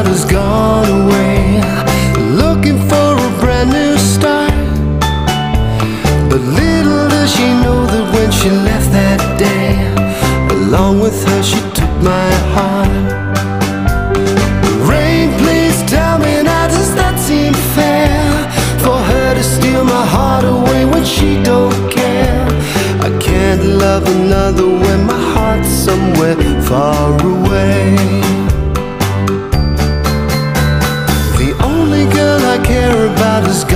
about has gone away, looking for a brand new start. But little does she know that when she left that day, along with her she took my heart. Rain, please tell me now, does that seem fair? For her to steal my heart away when she don't care. I can't love another when my heart's somewhere far away. The